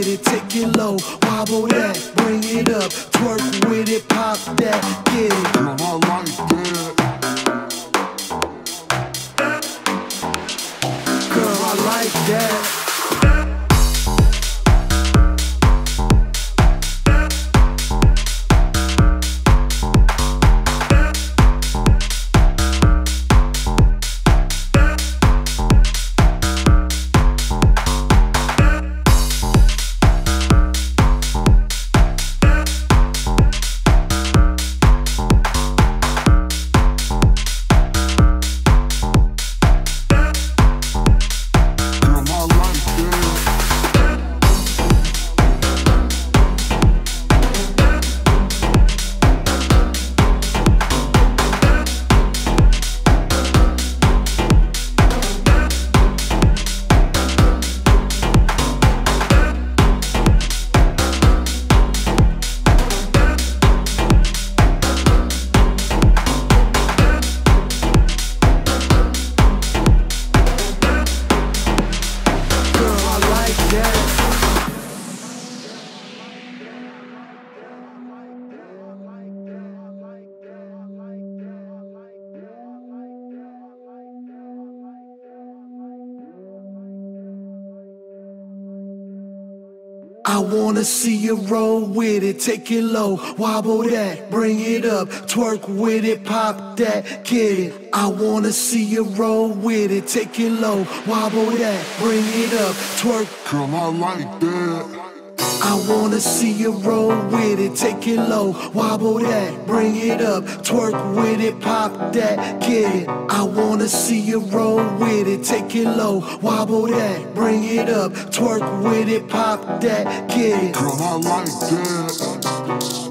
with it, take it low, wobble that, bring it up, twerk with it, pop that, get it. Girl, I like that. Girl, I like that. I wanna see you roll with it, take it low, wobble that, bring it up, twerk with it, pop that, get it. I wanna see you roll with it, take it low, wobble that, bring it up, twerk Girl, I like that. I wanna see you roll with it, take it low, wobble that, bring it up, twerk with it, pop that, get it. I wanna see you roll with it, take it low, wobble that, bring it up, twerk with it, pop that, get it. Girl, I like that.